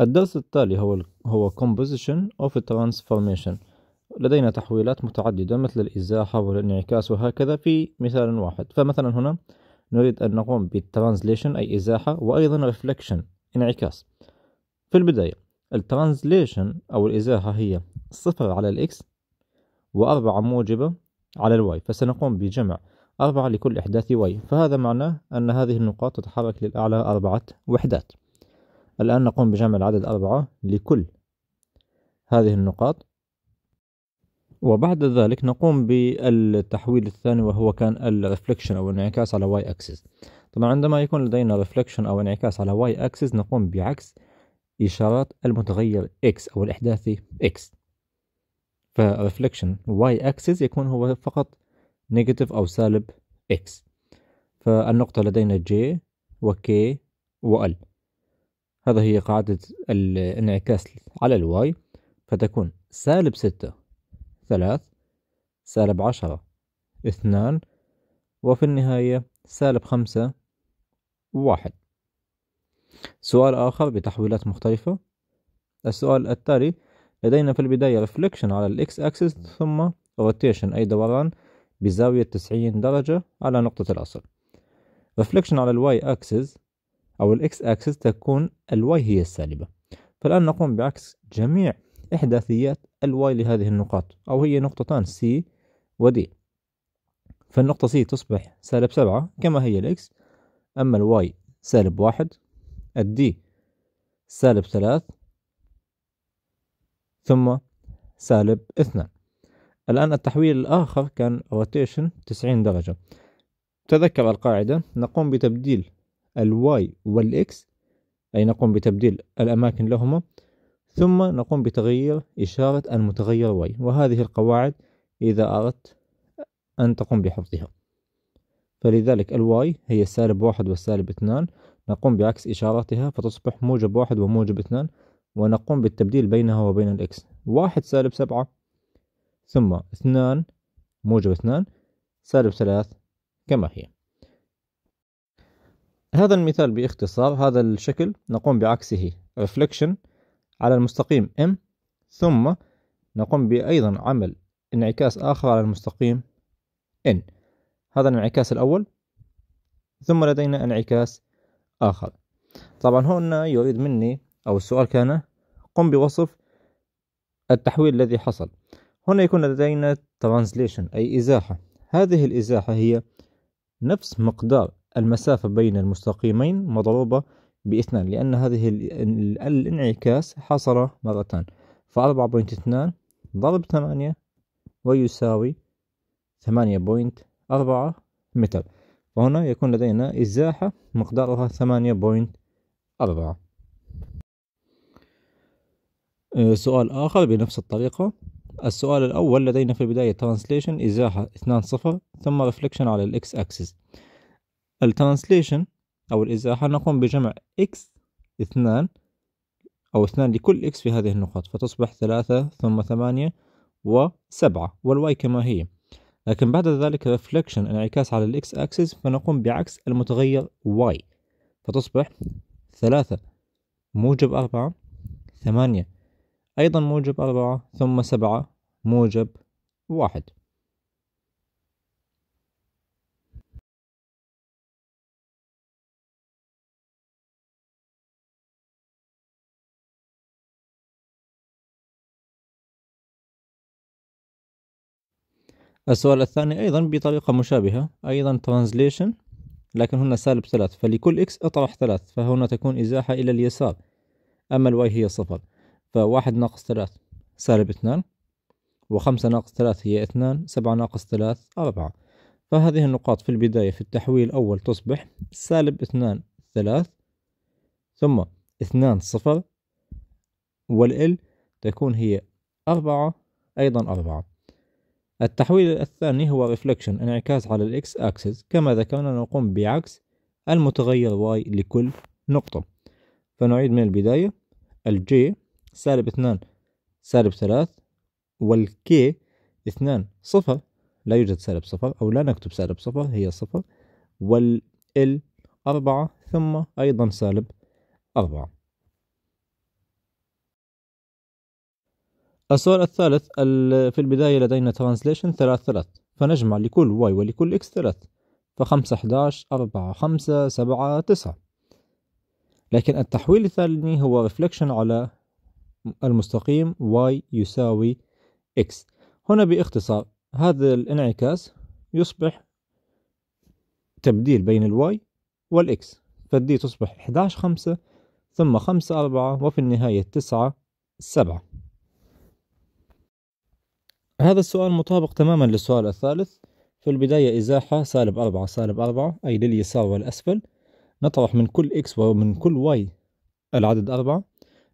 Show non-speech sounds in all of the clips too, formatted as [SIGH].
الدرس التالي هو هو composition of transformation. لدينا تحويلات متعددة مثل الإزاحة والانعكاس وهكذا في مثال واحد. فمثلا هنا نريد أن نقوم بال translation أي إزاحة وأيضا reflection انعكاس. في البداية ال translation أو الإزاحة هي صفر على ال x وأربعة موجبة على ال y. فسنقوم بجمع أربعة لكل إحداثي y. فهذا معناه أن هذه النقاط تتحرك للأعلى أربعة وحدات. الآن نقوم بجمع العدد أربعة لكل هذه النقاط. وبعد ذلك نقوم بالتحويل الثاني وهو كان ال reflection أو الانعكاس على y axis طبعا عندما يكون لدينا reflection أو انعكاس على y axis نقوم بعكس إشارات المتغير x أو الإحداثي x. ف reflection y axis يكون هو فقط negative أو سالب x. فالنقطة لدينا j و k و l هذا هي قاعدة الانعكاس على ال y فتكون سالب ستة ثلاث سالب عشرة اثنان وفي النهاية سالب خمسة واحد. سؤال آخر بتحويلات مختلفة. السؤال التالي لدينا في البداية reflection على ال x axis ثم rotation أي دوران بزاوية تسعين درجة على نقطة الأصل. reflection على ال y axis أو ال x axis تكون ال y هي السالبة. فالآن نقوم بعكس جميع إحداثيات ال y لهذه النقاط أو هي نقطتان C و D. فالنقطة C تصبح سالب سبعة كما هي ال x أما ال y سالب واحد ال D سالب ثلاث ثم سالب اثنان. الآن التحويل الآخر كان rotation تسعين درجة. تذكر القاعدة نقوم بتبديل ال y وال x أي نقوم بتبديل الأماكن لهما ثم نقوم بتغيير إشارة المتغير y. وهذه القواعد إذا أردت أن تقوم بحفظها. فلذلك ال y هي السالب واحد والسالب اثنان. نقوم بعكس إشاراتها فتصبح موجب واحد وموجب اثنان ونقوم بالتبديل بينها وبين الإكس. واحد سالب سبعة ثم اثنان موجب اثنان سالب ثلاث كما هي. هذا المثال باختصار هذا الشكل نقوم بعكسه reflection على المستقيم M ثم نقوم بأيضا عمل انعكاس آخر على المستقيم N. هذا الانعكاس الأول ثم لدينا انعكاس آخر. طبعا هنا يريد مني أو السؤال كان قم بوصف التحويل الذي حصل. هنا يكون لدينا translation أي إزاحة. هذه الإزاحة هي نفس مقدار المسافة بين المستقيمين مضروبة بإثنان لأن هذه الانعكاس حصل مرتان. فأربعة point اثنان ضرب ثمانية ويساوي ثمانية point أربعة متر. وهنا يكون لدينا إزاحة مقدارها ثمانية point أربعة. آه، سؤال آخر بنفس الطريقة. السؤال الأول لدينا في البداية translation إزاحة اثنان صفر ثم reflection على ال x axis ال translation أو الإزاحة نقوم بجمع x اثنان أو اثنان لكل x في هذه النقاط فتصبح ثلاثة ثم ثمانية وسبعة وال y كما هي. لكن بعد ذلك reflection انعكاس على الإكس أكسس فنقوم بعكس المتغير y فتصبح ثلاثة موجب أربعة ثمانية أيضا موجب أربعة ثم سبعة موجب واحد. السؤال الثاني أيضا بطريقة مشابهة أيضا translation لكن هنا سالب ثلاث فلكل x اطرح ثلاث فهنا تكون إزاحة إلى اليسار. أما ال y هي صفر فواحد ناقص ثلاث سالب اثنان وخمسة ناقص ثلاث هي اثنان سبعة ناقص ثلاث أربعة. فهذه النقاط في البداية في التحويل الأول تصبح سالب اثنان ثلاث ثم اثنان صفر وال L تكون هي أربعة أيضا أربعة. التحويل الثاني هو reflection انعكاس على الإكس أكسس كما ذكرنا نقوم بعكس المتغير y لكل نقطة. فنعيد من البداية. الج سالب اثنان سالب ثلاث والك اثنان صفر. لا يوجد سالب صفر أو لا نكتب سالب صفر هي صفر. والال أربعة ثم أيضا سالب أربعة. السؤال الثالث في البداية لدينا translation ثلاث ثلاث فنجمع لكل y ولكل x ثلاث فخمسة أحداش أربعة خمسة سبعة تسعة. لكن التحويل الثاني هو reflection على المستقيم y يساوي x. هنا باختصار هذا الانعكاس يصبح تبديل بين ال y وال x فال D تصبح 11 خمسة ثم خمسة أربعة وفي النهاية تسعة سبعة. هذا السؤال مطابق تماما للسؤال الثالث. في البداية إزاحة سالب أربعة سالب أربعة أي لليسار والأسفل. نطرح من كل x ومن كل y العدد أربعة.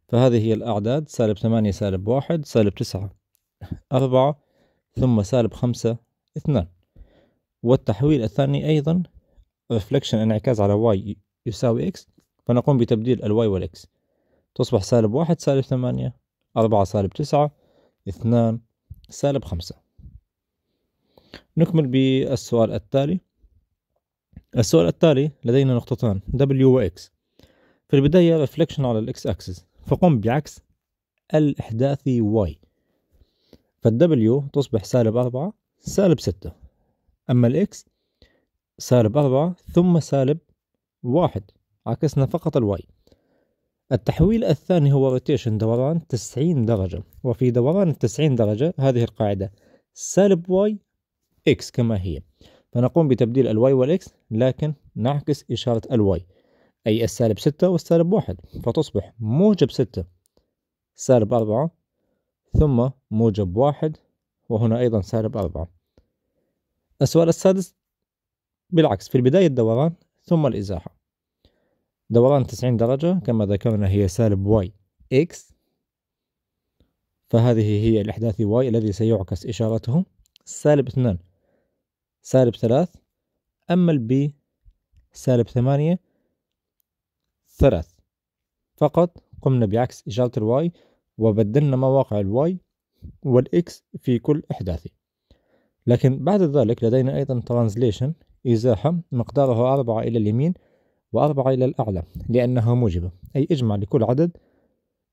فهذه هي الأعداد سالب ثمانية سالب واحد سالب تسعة [LAUGHS] أربعة ثم سالب خمسة اثنان. والتحويل الثاني أيضا reflection انعكاس على y يساوي x فنقوم بتبديل ال y وال x. تصبح سالب واحد سالب ثمانية أربعة سالب تسعة اثنان سالب خمسة. نكمل بالسؤال التالي. السؤال التالي لدينا نقطتان W و X. في البداية reflection على X axis فقم بعكس الإحداثي Y. فال W تصبح سالب أربعة سالب ستة. أما ال X سالب أربعة ثم سالب واحد عكسنا فقط ال y التحويل الثاني هو rotation دوران تسعين درجة وفي دوران التسعين درجة هذه القاعدة سالب y x كما هي. فنقوم بتبديل ال y وال x لكن نعكس إشارة ال y. أي السالب ستة والسالب واحد فتصبح موجب ستة سالب أربعة ثم موجب واحد وهنا أيضا سالب أربعة. السؤال السادس بالعكس في البداية الدوران ثم الإزاحة. دوران تسعين درجة كما ذكرنا هي سالب y x. فهذه هي الإحداث y الذي سيعكس إشارته سالب اثنان سالب ثلاث. أما ال B سالب ثمانية ثلاث. فقط قمنا بعكس إشارة ال y وبدلنا مواقع ال y وال x في كل إحداثي لكن بعد ذلك لدينا أيضا translation إزاحة مقدارها أربعة إلى اليمين. وأربعة إلى الأعلى لأنها موجبة. أي اجمع لكل عدد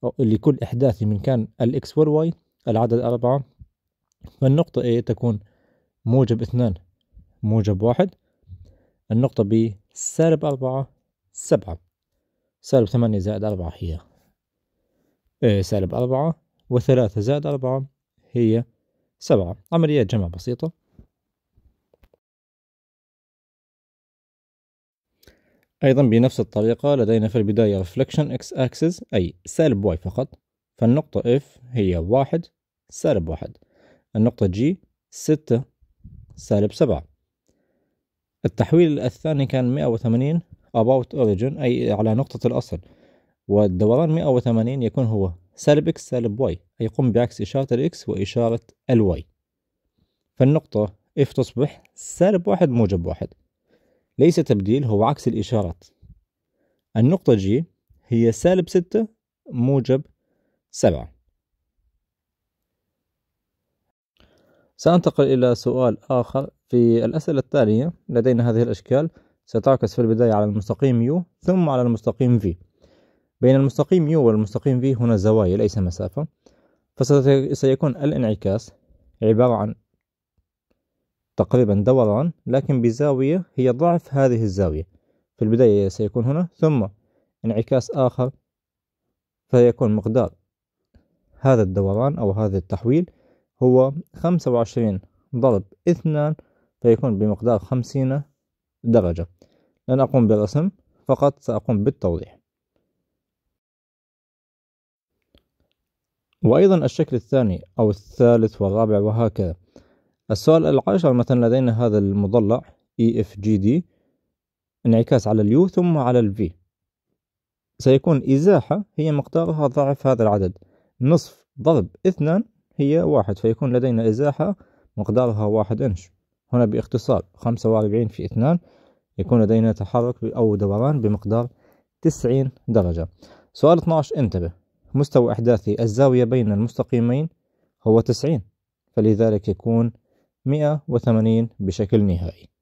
أو لكل إحداث من كان ال x وال y العدد أربعة. فالنقطة A تكون موجب اثنان موجب واحد. النقطة B سالب أربعة سبعة. سالب ثمانية زائد أربعة هي إيه سالب أربعة وثلاثة زائد أربعة هي سبعة. عملية جمع بسيطة. أيضا بنفس الطريقة لدينا في البداية reflection x axis أي سالب y فقط. فالنقطة F هي واحد سالب واحد. النقطة G ستة سالب سبعة. التحويل الثاني كان مئة وثمانين about origin أي على نقطة الأصل. والدوران مئة وثمانين يكون هو سالب x سالب y أي يقوم بعكس إشارة ال x وإشارة ال y فالنقطة F تصبح سالب واحد موجب واحد. ليس تبديل هو عكس الإشارات. النقطة G هي سالب ستة موجب سبعة. سأنتقل إلى سؤال آخر. في الأسئلة التالية لدينا هذه الأشكال. ستعكس في البداية على المستقيم U ثم على المستقيم V. بين المستقيم U والمستقيم V هنا زوايا ليس مسافة. فسيكون الانعكاس عبارة عن تقريبا دوران لكن بزاوية هي ضعف هذه الزاوية. في البداية سيكون هنا ثم انعكاس آخر فيكون مقدار هذا الدوران أو هذا التحويل هو خمسة وعشرين ضرب اثنان فيكون بمقدار خمسين درجة. لن أقوم بالرسم فقط سأقوم بالتوضيح. وأيضا الشكل الثاني أو الثالث والرابع وهكذا. السؤال العاشر مثلا لدينا هذا المضلع EFGD انعكاس على اليو ثم على الفي سيكون إزاحة هي مقدارها ضعف هذا العدد. نصف ضرب اثنان هي واحد فيكون لدينا إزاحة مقدارها واحد إنش. هنا باختصار خمسة وأربعين في اثنان يكون لدينا تحرك أو دوران بمقدار تسعين درجة. سؤال 12 انتبه. مستوى إحداثي الزاوية بين المستقيمين هو تسعين فلذلك يكون مئة وثمانين بشكل نهائي.